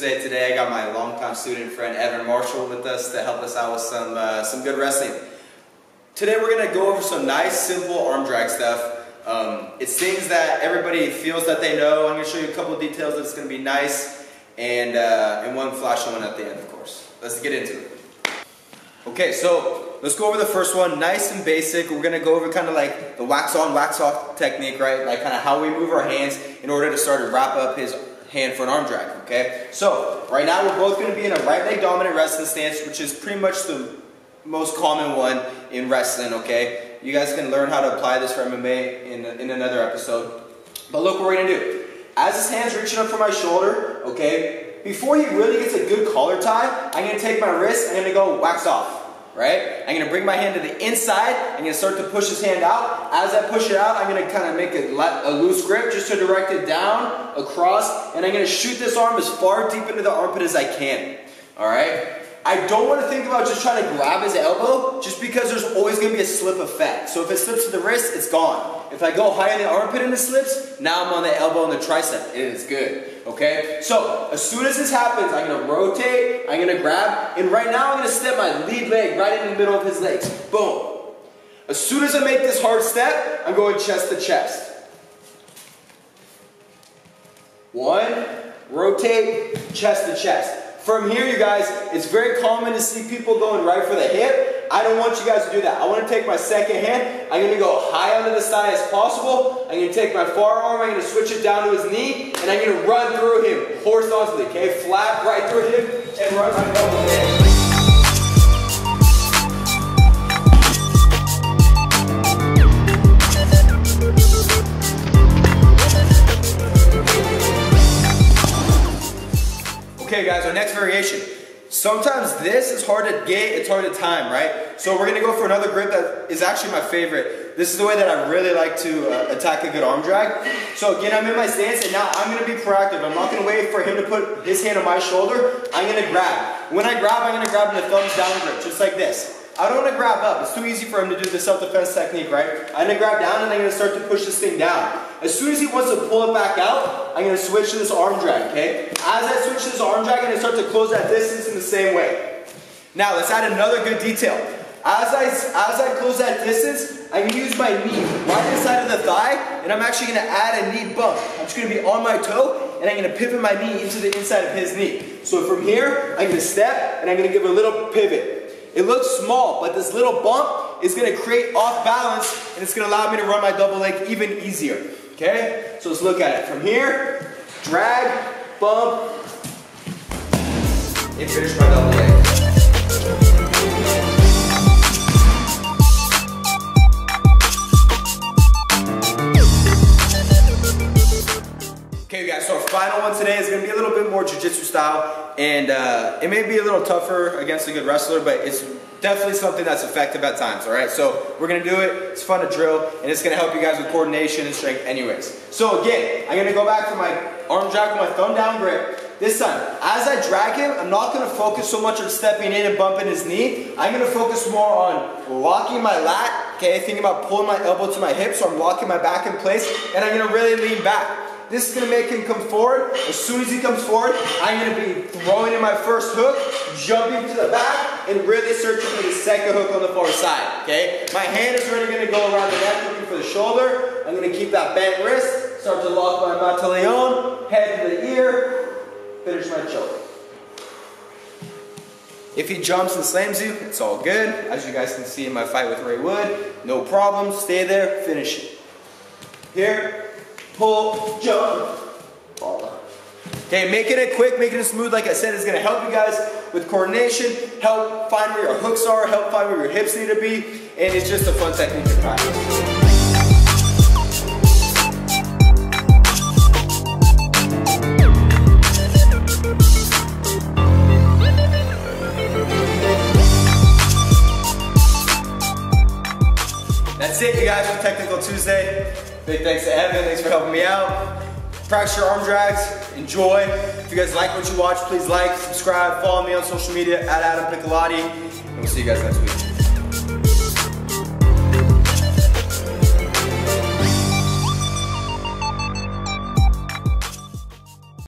Tuesday. Today, I got my longtime student friend Evan Marshall with us to help us out with some uh, some good wrestling. Today, we're gonna go over some nice, simple arm drag stuff. Um, it's things that everybody feels that they know. I'm gonna show you a couple of details that's gonna be nice, and uh, and one flash one at the end, of course. Let's get into it. Okay, so let's go over the first one. Nice and basic. We're gonna go over kind of like the wax on, wax off technique, right? Like kind of how we move our hands in order to start to wrap up his hand for an arm drag, okay? So, right now we're both gonna be in a right leg dominant wrestling stance, which is pretty much the most common one in wrestling, okay? You guys can learn how to apply this for MMA in, in another episode. But look what we're gonna do. As his hand's reaching up for my shoulder, okay, before he really gets a good collar tie, I'm gonna take my wrist, and I'm gonna go wax off, right? I'm gonna bring my hand to the inside, I'm gonna start to push his hand out. As I push it out, I'm gonna kind of make a, a loose grip just to direct it down, across, and I'm gonna shoot this arm as far deep into the armpit as I can, all right? I don't want to think about just trying to grab his elbow just because there's always going to be a slip effect. So if it slips to the wrist, it's gone. If I go high in the armpit and it slips, now I'm on the elbow and the tricep. It is good. Okay? So as soon as this happens, I'm to rotate, I'm to grab, and right now I'm to step my lead leg right in the middle of his legs. Boom. As soon as I make this hard step, I'm going chest to chest. One, rotate, chest to chest. From here, you guys, it's very common to see people going right for the hip. I don't want you guys to do that. I want to take my second hand. I'm going to go high under the side as possible. I'm going to take my forearm. I'm going to switch it down to his knee. And I'm going to run through him horizontally, okay? Flap right through him and run double hand. Okay guys, our next variation. Sometimes this is hard to get, it's hard to time, right? So we're gonna go for another grip that is actually my favorite. This is the way that I really like to uh, attack a good arm drag. So again, I'm in my stance and now I'm gonna be proactive. I'm not gonna wait for him to put his hand on my shoulder. I'm gonna grab. When I grab, I'm gonna grab in the thumbs down grip, just like this. I don't want to grab up. It's too easy for him to do the self-defense technique, right? I'm going to grab down and I'm going to start to push this thing down. As soon as he wants to pull it back out, I'm going to switch to this arm drag, okay? As I switch to this arm drag, I'm going to start to close that distance in the same way. Now, let's add another good detail. As I, as I close that distance, I'm going to use my knee right inside of the thigh, and I'm actually going to add a knee bump. I'm just going to be on my toe, and I'm going to pivot my knee into the inside of his knee. So from here, I'm going to step, and I'm going to give a little pivot. It looks small, but this little bump is gonna create off balance and it's gonna allow me to run my double leg even easier, okay? So let's look at it. From here, drag, bump, and finish my double leg. Guys, so our final one today is going to be a little bit more jiu-jitsu style and uh, it may be a little tougher against a good wrestler, but it's definitely something that's effective at times, all right? So we're to do it, it's fun to drill, and it's to help you guys with coordination and strength anyways. So again, I'm to go back to my arm drag with my thumb down grip. This time, as I drag him, I'm not to focus so much on stepping in and bumping his knee. I'm to focus more on locking my lat, okay? Thinking about pulling my elbow to my hip, so I'm locking my back in place, and I'm to really lean back. This is gonna make him come forward. As soon as he comes forward, I'm gonna be throwing in my first hook, jumping to the back, and really searching for the second hook on the far side, okay? My hand is already gonna go around the neck, looking for the shoulder. I'm gonna keep that bent wrist, start to lock my Mataleon, head to the ear, finish my choke. If he jumps and slams you, it's all good. As you guys can see in my fight with Ray Wood, no problem, stay there, finish it. Here, pull, jump. Okay, making it quick, making it smooth, like I said, is gonna help you guys with coordination, help find where your hooks are, help find where your hips need to be, and it's just a fun technique to practice. That's it, you guys, for Technical Tuesday. Big thanks to Evan, thanks for helping me out. Practice your arm drags, enjoy. If you guys like what you watch, please like, subscribe, follow me on social media at Adam Piccolotti, and we'll see you guys next week.